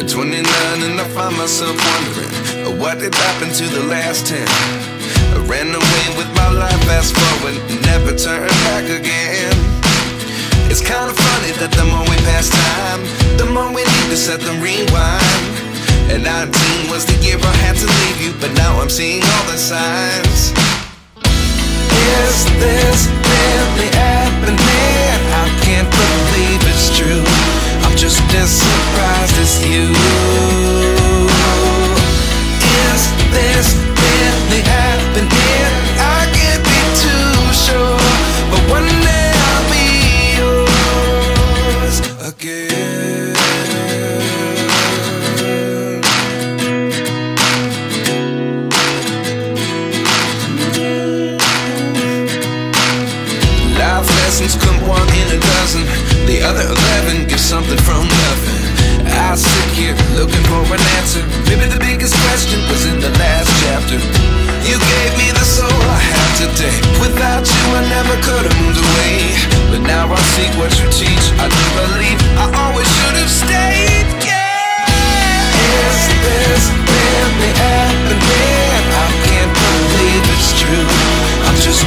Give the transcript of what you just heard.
At 29 and I find myself wondering uh, what did happen to the last 10. I ran away with my life, fast forward, never turn back again. It's kinda funny that the more we pass time, the more we need to set the rewind. And 19 was the year I had to leave you, but now I'm seeing all the signs. Is this really happening? I can't believe it's true. I'm just as surprised as you. Have. Without you, I never could have moved away. But now I see what you teach. I do believe I always should have stayed. Yeah. Is this really happening? I can't believe it's true. I'm just